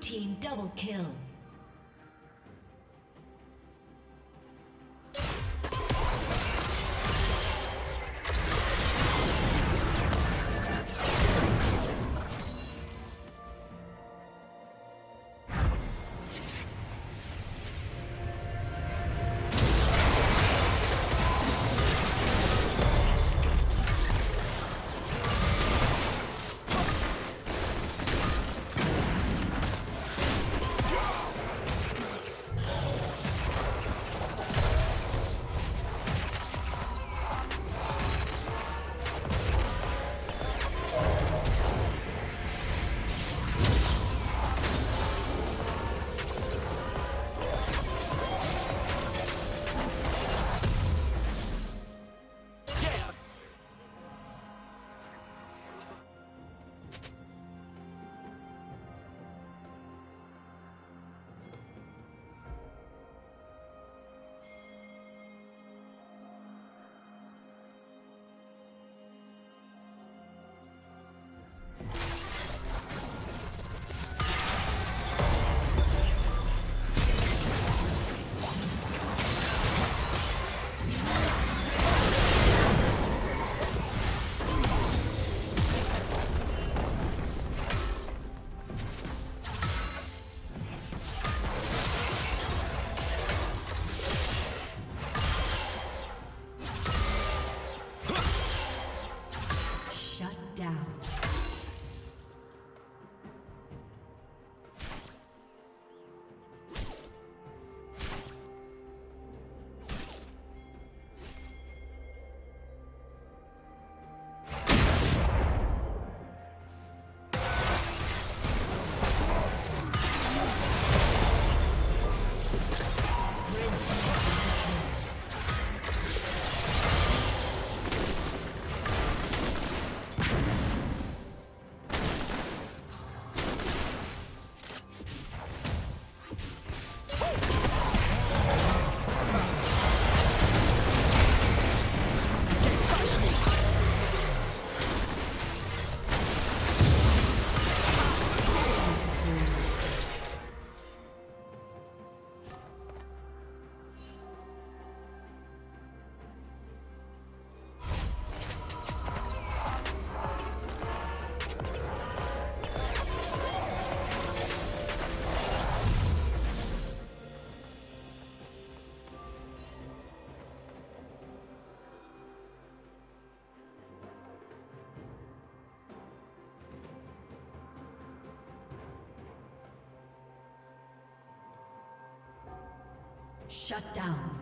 Team double kill. Shut down.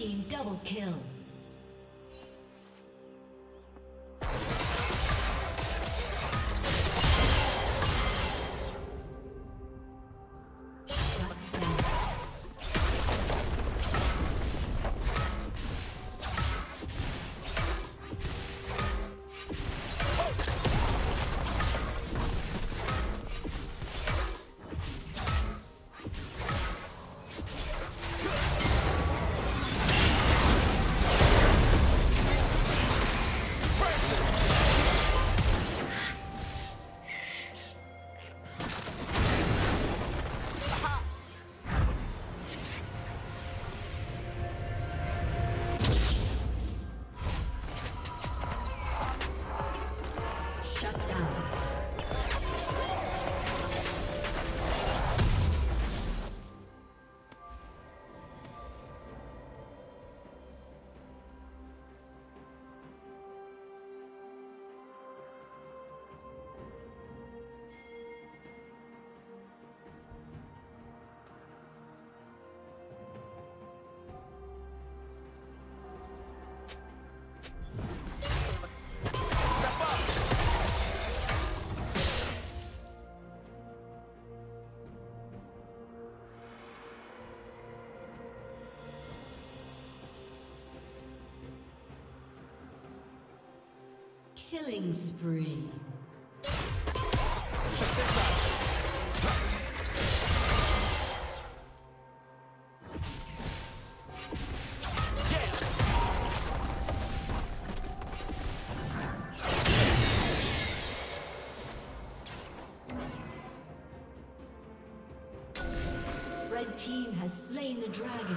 Team double kill. Killing spree. Check this out. Red team has slain the dragon.